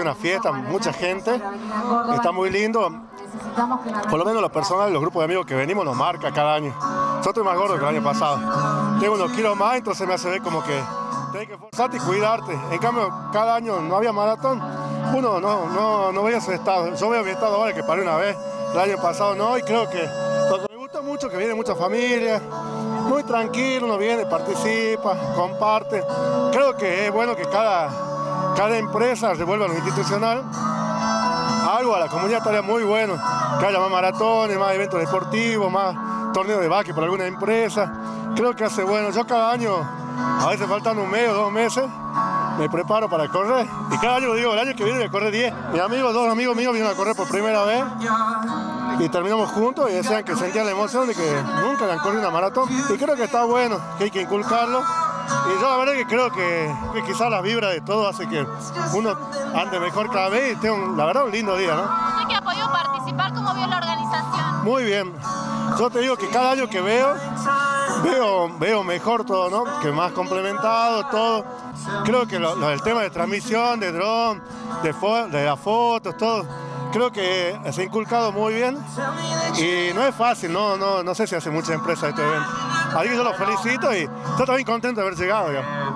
una fiesta, mucha gente, está muy lindo. Por lo menos lo personal, los grupos de amigos que venimos nos marca cada año. Yo estoy más gordo que el año pasado. Tengo unos kilos más, entonces me hace ver como que tienes que esforzarte y cuidarte. En cambio, cada año no había maratón, uno no, no, no veía su estado. Yo veo mi estado ahora que paré una vez, el año pasado no, y creo que lo me gusta mucho que viene mucha familia, muy tranquilo, uno viene, participa, comparte. Creo que es bueno que cada, cada empresa revuelva lo institucional algo a la comunidad estaría muy bueno, que haya más maratones, más eventos deportivos, más torneos de básquet por alguna empresa. Creo que hace bueno. Yo cada año, a veces faltan un mes o dos meses, me preparo para correr. Y cada año digo, el año que viene voy a correr 10. Mis amigos, dos amigos míos vinieron a correr por primera vez y terminamos juntos y decían que sentían la emoción de que nunca habían corrido una maratón. Y creo que está bueno, que hay que inculcarlo. Y yo la verdad que creo que, que quizás la vibra de todo hace que uno ande mejor cada vez y tenga, un- la verdad, un lindo día, ¿no? Usted que ha podido participar, ¿cómo vio la organización? Muy bien. Yo te digo que cada año que veo, veo, veo mejor todo, ¿no? Que más complementado, todo. Creo que lo, lo del tema de transmisión, de dron, de, fo- de las fotos, todo. Creo que se ha inculcado muy bien y no es fácil, no, no, no sé si hace muchas empresas este evento. Así que yo los felicito y estoy también contento de haber llegado. digamos.